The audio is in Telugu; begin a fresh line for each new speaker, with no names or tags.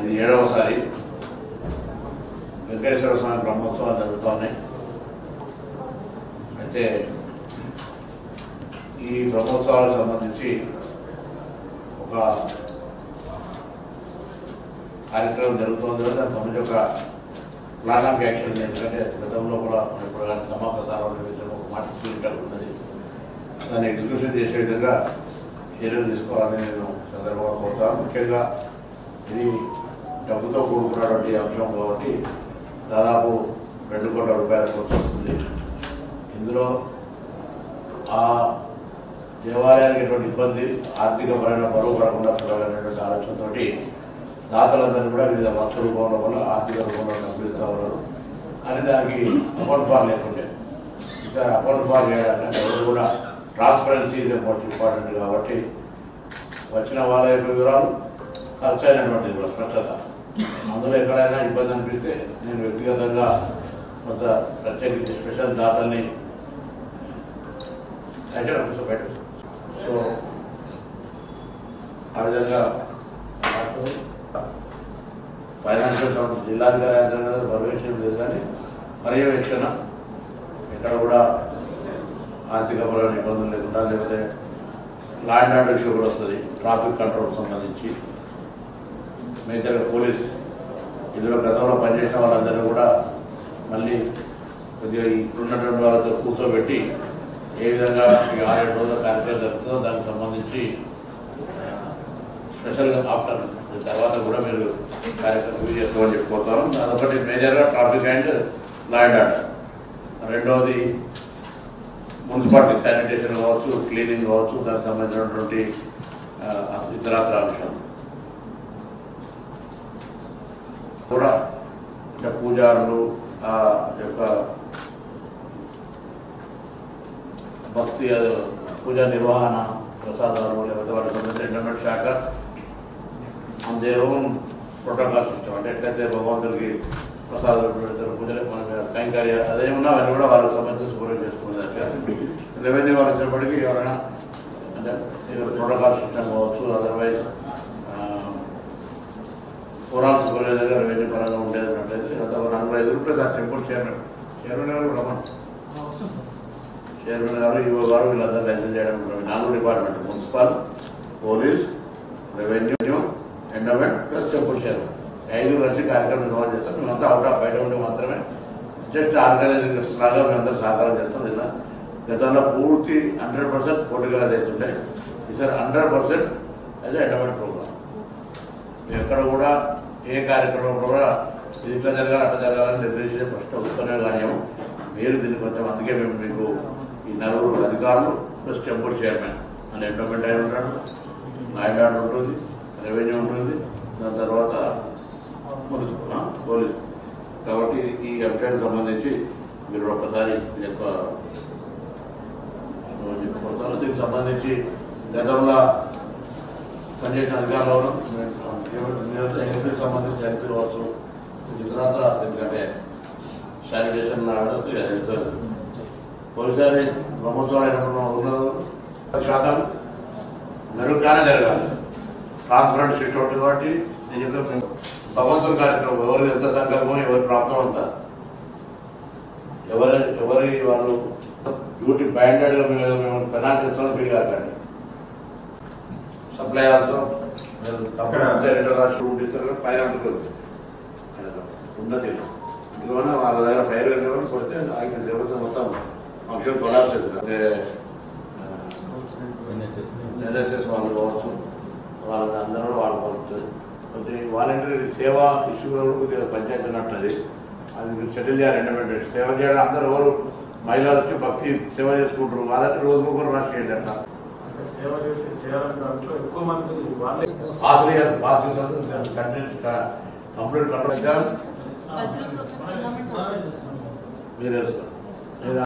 ఇది ఏడవసారి వెంకటేశ్వర స్వామి బ్రహ్మోత్సవాలు జరుగుతూ ఉన్నాయి అయితే ఈ బ్రహ్మోత్సవాలకు సంబంధించి ఒక కార్యక్రమం జరుగుతుంది. కదా దానికి సంబంధించి ఒక ప్లాన్ ఆఫ్ యాక్షన్ ఎందుకంటే గతంలో కూడా మనం ఇప్పుడు కానీ సమాపతారం ఒక మాట ఉన్నది. దాన్ని ఎగ్జిక్యూషన్ చేసే విధంగా చర్యలు తీసుకోవాలని నేను సందర్భంగా కోరుతాను ముఖ్యంగా ఇది డబ్బుతో కూడుకున్నటువంటి అంశం కాబట్టి దాదాపు రెండు కోట్ల రూపాయల ఖర్చు వస్తుంది. ఇందులో ఆ దేవాలయానికి ఎటువంటి ఇబ్బంది ఆర్థికపరమైన బరువు పడకుండా చూడాలనేటువంటి ఆలోచనతో దాతలందరూ కూడా వివిధ వస్తు రూపంలో వల్ల ఆర్థిక రూపంలో డబ్బులు ఇస్తూ ఉన్నారు. కానీ దానికి అకౌంట్ ఫార్ లేకుంటే ఇక అకౌంట్ ఫార్ చేయడానికి ఎవరు కూడా ట్రాన్స్పరెన్సీ ఇది మోస్ట్ ఇంపార్టెంట్ కాబట్టి వచ్చిన వాళ్ళ యొక్క వివరాలు ఖర్చు అయినటువంటి కూడా స్పష్టత. అందులో ఎక్కడైనా ఇబ్బంది అనిపిస్తే నేను వ్యక్తిగతంగా కొంత ప్రత్యేకించి స్పెషల్ దాతల్ని అంటే కూర్చోబెట్టు సో ఆ విధంగా ఫైనాన్షియల్ సంస్థ జిల్లాధికారి యంత్రాంగం పర్యవేక్షణ లేదు కానీ పర్యవేక్షణ ఎక్కడ కూడా ఆర్థికపరమైన ఇబ్బందులు లేకుండా లేకపోతే లా అండ్ ఆర్డర్ ఇష్యూ కూడా వస్తుంది. ట్రాఫిక్ కంట్రోల్ సంబంధించి. మేజర్గా పోలీస్ ఇందులో గతంలో పనిచేసిన వాళ్ళందరూ కూడా మళ్ళీ కొద్దిగా ఇప్పుడున్నటువంటి వాళ్ళతో కూర్చోబెట్టి ఏ విధంగా ఈ ఆరేడు రోజుల కార్యక్రమం జరుగుతుందో దానికి సంబంధించి స్పెషల్గా ఆఫ్టర్ తర్వాత కూడా మీరు కార్యక్రమం యూజ్ చేసుకోమని చెప్పుకోతాను అదొకటి మేజర్గా traffic and law and order రెండవది మున్సిపాలిటీ శానిటేషన్ కావచ్చు క్లీనింగ్ కావచ్చు దానికి సంబంధించినటువంటి ఆ, అంశాలు కూడా అంటే పూజారులు ఆ యొక్క భక్తి పూజా నిర్వహణ ప్రసాదాలు లేకపోతే వాళ్ళకి సంబంధించిన శాఖ మన దేర్ ఓన్ ప్రోటోకాల్ అంటే ఎట్లయితే భగవంతుడికి ప్రసాదాలు పెడతారు పూజలు మన కైంకర్య అదేమన్నా అవన్నీ కూడా వాళ్ళకి సంబంధించి సూర్యం చేసుకునేదాకా రెవెన్యూ వాళ్ళు వచ్చేప్పటికీ ఎవరైనా అంటే ప్రోటోకాల్ సిస్టమ్ కావచ్చు అదర్వైజ్ పురాణ సూర్యోదయ రెవెన్యూ పరంగా ఉండేది ఉన్నట్లయితే గత నలభై ఐదు రూపాయలు ఆ టెంపుల్ చైర్మన్ చైర్మన్ గారు రమణ్ చైర్మన్ గారు ఈవో గారు వీళ్ళందరూ లైసెన్స్ చేయడం ఉంటుంది. నాలుగు department municipal police revenue endowment plus temple chairman ఐదు వచ్చి కార్యక్రమం నిర్వహణ చేస్తాం మేమంతా అవుట్ ఆఫ్ బయట ఉండి మాత్రమే జస్ట్ ఆర్గనైజింగ్ లాగా మేమంతా సహకారం చేస్తాం. నిన్న గతంలో పూర్తి హండ్రెడ్ పర్సెంట్ పోటీగా అవుతుంటాయి ఈసారి హండ్రెడ్ పర్సెంట్ అదే ఎండోమెంట్ ప్రోగ్రామ్ ఎక్కడ కూడా ఏ కార్యక్రమం కూడా ఇది ఇట్లా జరగాలి అట్లా జరగాలని నిర్దేశించే ఫస్ట్ వస్తూనే కానీ మీరు దీన్ని కొంచెం అందుకే మేము మీకు ఈ నలుగురు అధికారులు ప్లస్ టెంపుల్ చైర్మన్ అని ఎండోమెంట్ అయిన ఉంటాడు. నాయుడు ఉంటుంది రెవెన్యూ ఉంటుంది. దాని తర్వాత పోలీసు పోలీసు కాబట్టి ఈ అంశానికి సంబంధించి మీరు ఒక్కసారి యొక్క దీనికి సంబంధించి గతంలో పనిచేసిన అధికారులు హెల్త్కి సంబంధించి హెల్త్ కావచ్చు ఇతరత్ర ఎందుకంటే శానిటేషన్ హెల్త్ పోలీసారి బ్రహ్మోత్సవాలు అయినప్పుడు ఉన్నారు శాతం. మెరుగ్గానే జరగాలి. ట్రాన్స్పరెంట్ సిస్టమ్ కాబట్టి నేను చెప్తాను భగవంతుని కార్యక్రమం. ఎవరు ఎంత సంకల్పం ఎవరి ప్రాప్తం అంత. ఎవరి ఎవరి వాళ్ళు డ్యూటీ బ్యాండెడ్గా మేము మేము పెనాల్టీ ఇస్తామని ఫీల్ కాకండి సప్లై ఆల్సో రిటర్న్ రాసి ఇస్తారు పైన ఉన్నది ఇందువల్ల వాళ్ళ దగ్గర ఫైర్ కొడితే దేవత మొత్తం. ఫంక్షన్ కొలాప్స్ అవుతుంది అంటే ఎన్ఎస్ఎస్ వాళ్ళు కావచ్చు వాళ్ళని అందరూ వాళ్ళు పంపుతారు కొద్దిగా వాలంటీర్ సేవా ఇష్యూ కూడా కొద్దిగా పంచాయతీ ఉన్నట్టు అది మీరు సెటిల్ చేయాలి ఇండిపెండెంట్ సేవ చేయడం అందరూ ఎవరు మహిళలు వచ్చి భక్తి సేవ చేసుకుంటారు. అదంటే రోజు ఒకరు రాసి చేయండి అట్లా. Content complete control. మీరు వేస్తారు.